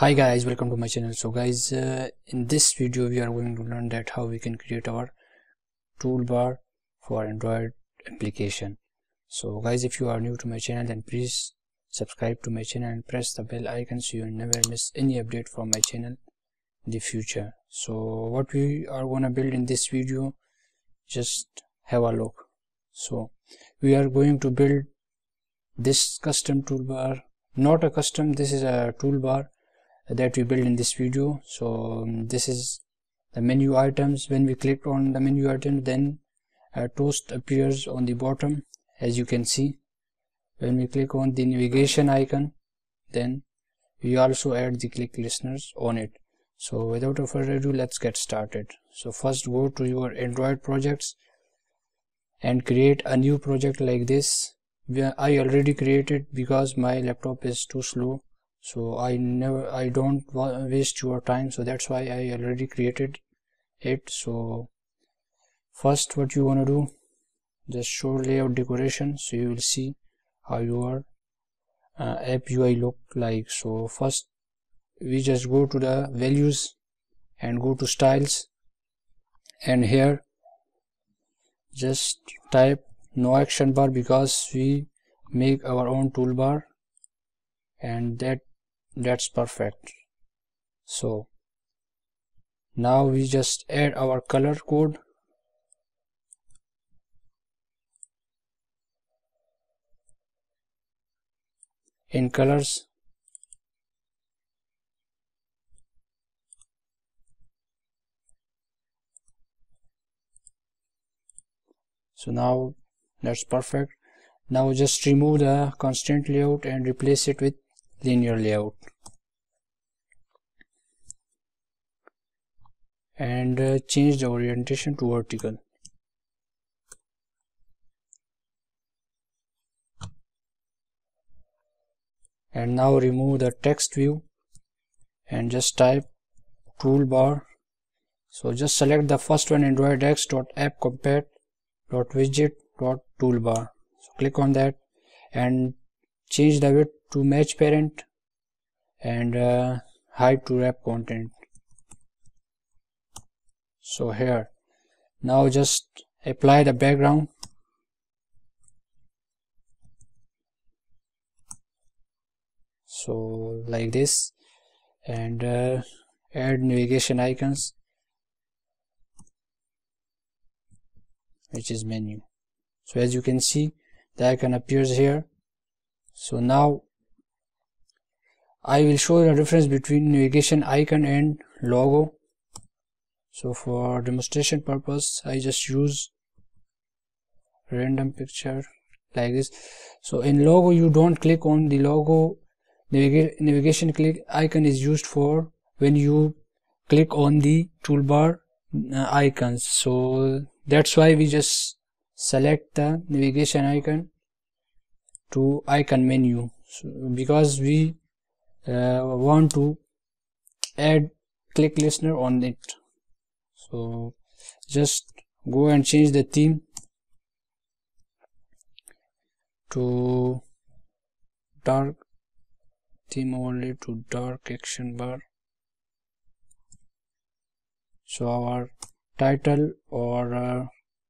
hi guys welcome to my channel. So guys uh, in this video we are going to learn that how we can create our toolbar for android application. So guys if you are new to my channel then please subscribe to my channel and press the bell icon so you never miss any update from my channel in the future. So what we are gonna build in this video just have a look. So we are going to build this custom toolbar not a custom this is a toolbar that we build in this video. So um, this is the menu items. When we click on the menu item then a toast appears on the bottom as you can see. When we click on the navigation icon then we also add the click listeners on it. So without further ado let's get started. So first go to your android projects and create a new project like this. I already created because my laptop is too slow so I never I don't waste your time. So that's why I already created it. So first what you want to do just show layout decoration. So you will see how your uh, app UI look like. So first we just go to the values and go to styles. And here just type no action bar because we make our own toolbar. And that that's perfect. So now we just add our color code. In colors. So now that's perfect. Now just remove the constraint layout and replace it with linear layout. And uh, change the orientation to vertical. And now remove the text view and just type toolbar. So just select the first one android x dot app dot widget dot toolbar. So click on that and change the width to match parent and uh, height to wrap content. So here. Now just apply the background. So like this. And uh, add navigation icons which is menu. So as you can see the icon appears here so now I will show you the difference between navigation icon and logo. So for demonstration purpose I just use random picture like this. So in logo you don't click on the logo. Naviga navigation click icon is used for when you click on the toolbar uh, icons. So that's why we just select the navigation icon to icon menu so because we uh, want to add click listener on it. So just go and change the theme to dark theme only to dark action bar. So our title or uh,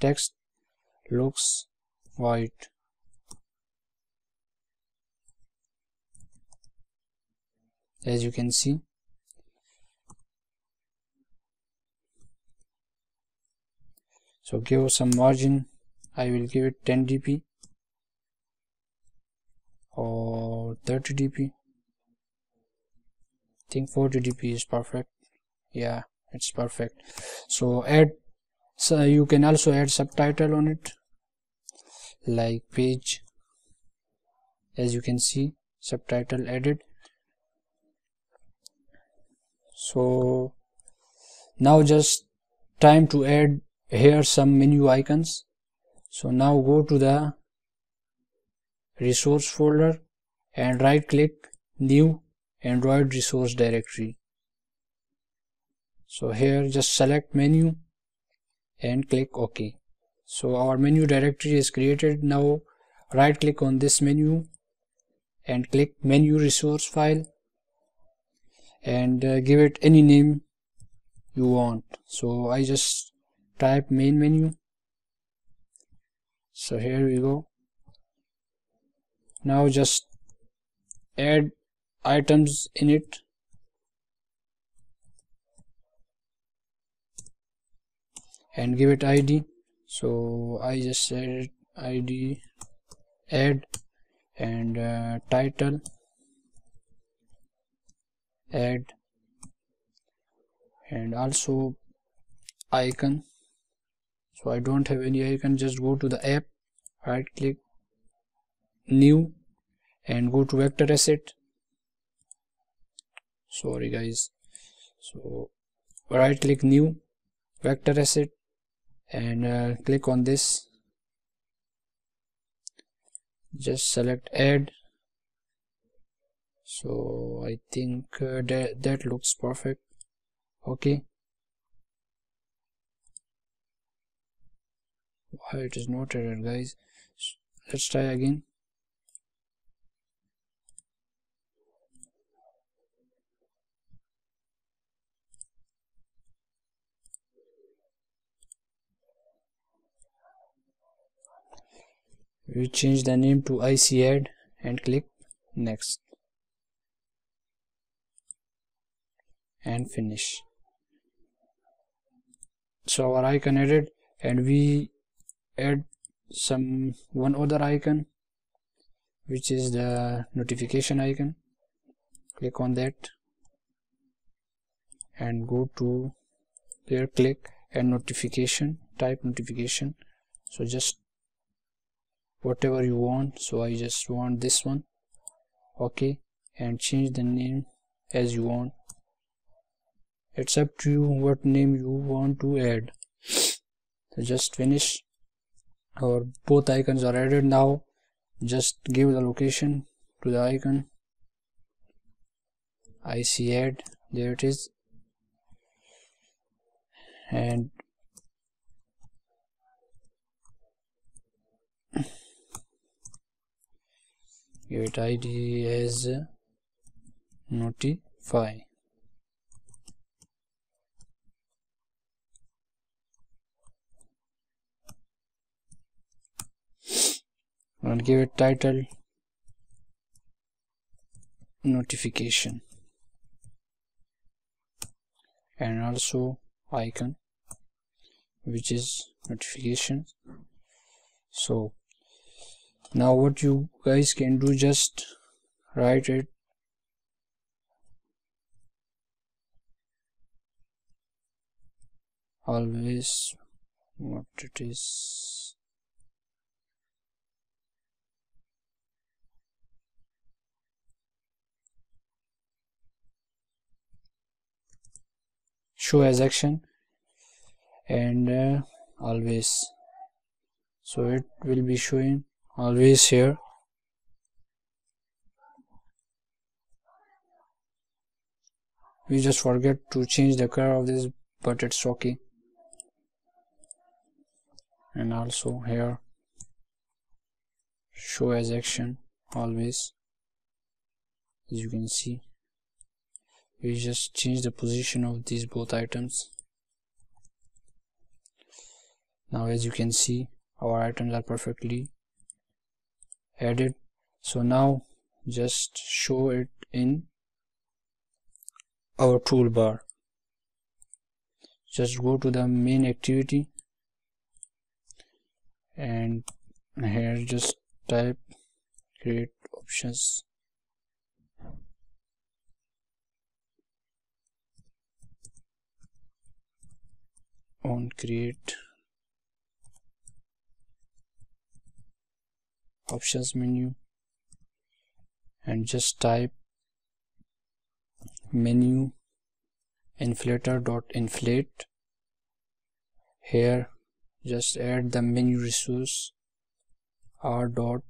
text looks white as you can see. So give some margin. I will give it 10 dp or 30 dp I think 40 dp is perfect. Yeah it's perfect. So add so you can also add subtitle on it like page. As you can see subtitle added so now just time to add here some menu icons. So now go to the resource folder and right click new android resource directory. So here just select menu and click ok. So our menu directory is created. Now right click on this menu and click menu resource file and uh, give it any name you want. So I just type main menu. So here we go. Now just add items in it. And give it id so I just said id add and uh, title add and also icon. So I don't have any icon just go to the app right click new and go to vector asset. Sorry guys. So right click new vector asset and uh, click on this. Just select add so I think uh, that, that looks perfect. Okay. Why it is not error guys? Let's try again. We change the name to IC add and click next and finish. So our icon added and we add some one other icon which is the notification icon. Click on that and go to there click and notification type notification. So just whatever you want. So I just want this one. Okay. And change the name as you want it's up to you what name you want to add. So just finish. Our both icons are added now. Just give the location to the icon. IC add. There it is. And give it id as notify and give it title notification. And also icon which is notification. So now what you guys can do just write it. Always what it is show as action and uh, always. So it will be showing always here. We just forget to change the color of this but it's okay and also here show as action always. As you can see we just change the position of these both items. Now as you can see our items are perfectly added. So now just show it in our toolbar. Just go to the main activity and here just type create options on create options menu. And just type menu inflater dot inflate here just add the menu resource r dot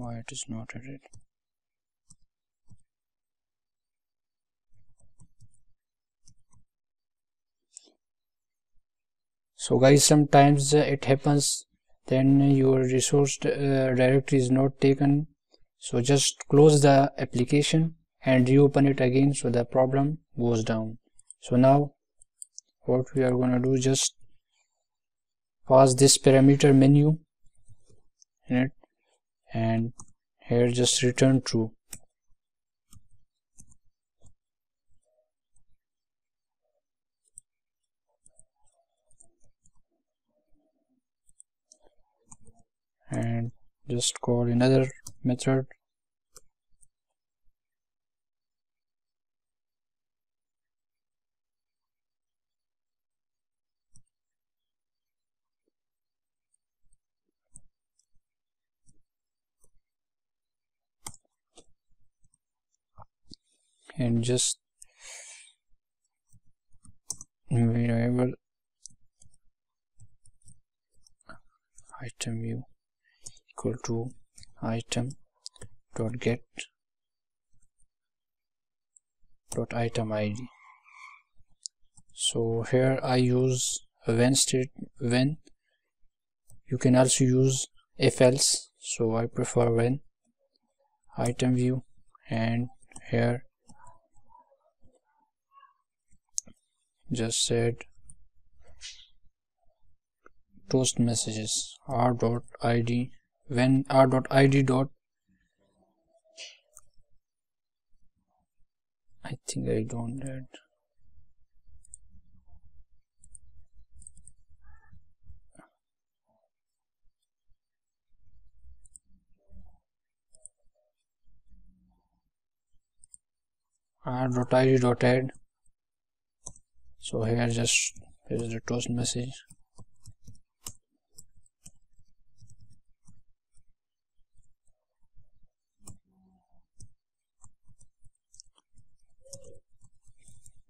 why it is not added. So guys sometimes it happens then your resource uh, directory is not taken. So just close the application and reopen it again so the problem goes down. So now what we are going to do just pass this parameter menu in it and here just return true. And just call another method and just variable item view equal to item dot get dot item id so here i use when state when. You can also use if else. So i prefer when item view and here just said toast messages r dot id when r dot id dot I think I don't add r dot id dot add so here just is the toast message.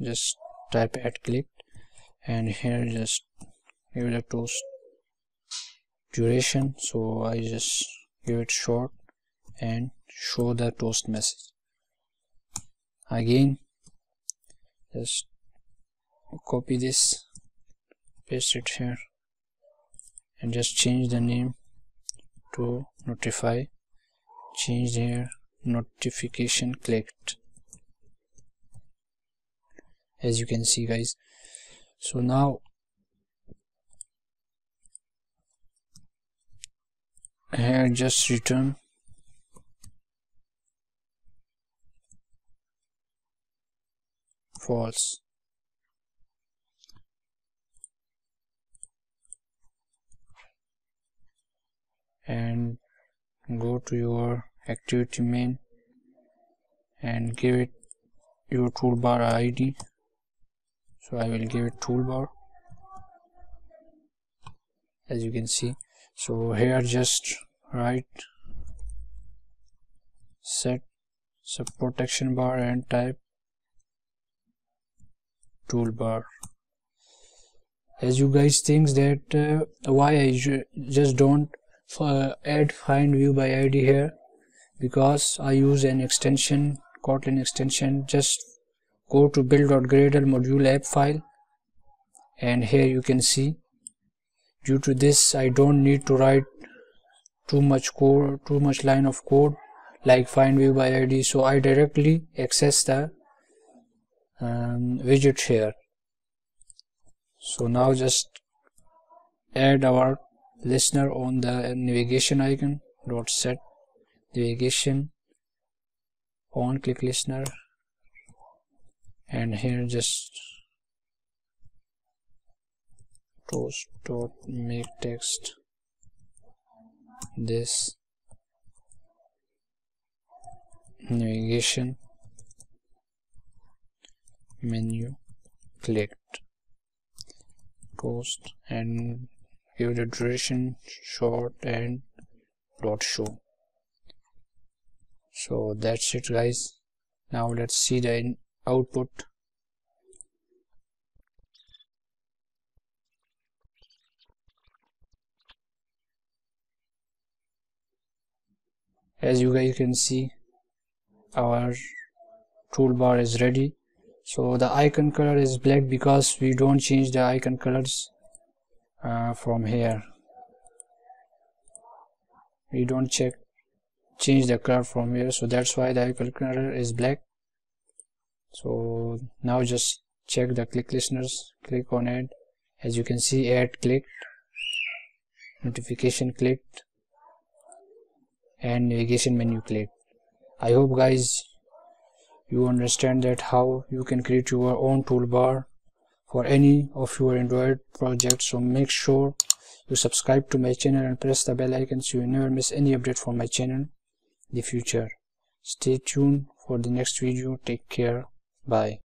Just type add clicked and here just give the toast duration. So I just give it short and show the toast message. Again just copy this paste it here and just change the name to notify. Change here notification clicked. As you can see guys. So now here just return. False and go to your activity main and give it your toolbar id so I will give it toolbar. As you can see. So here just write set support action bar and type toolbar. As you guys think that uh, why I just don't uh, add find view by id here because I use an extension Kotlin extension. Just go to build.gradle module app file and here you can see. Due to this I don't need to write too much code too much line of code like find view by id so I directly access the um, widget here. So now just add our listener on the navigation icon dot set navigation on click listener and here just toast dot make text. This navigation menu clicked toast and give the duration short and dot show. So that's it guys. Now let's see the output. As you guys can see our toolbar is ready. So the icon color is black because we don't change the icon colors uh, from here. We don't check change the color from here. So that's why the color is black. So now just check the click listeners click on it. As you can see add clicked notification clicked and navigation menu clicked. I hope guys you understand that how you can create your own toolbar for any of your android projects so make sure you subscribe to my channel and press the bell icon so you never miss any update from my channel in the future. Stay tuned for the next video. Take care. Bye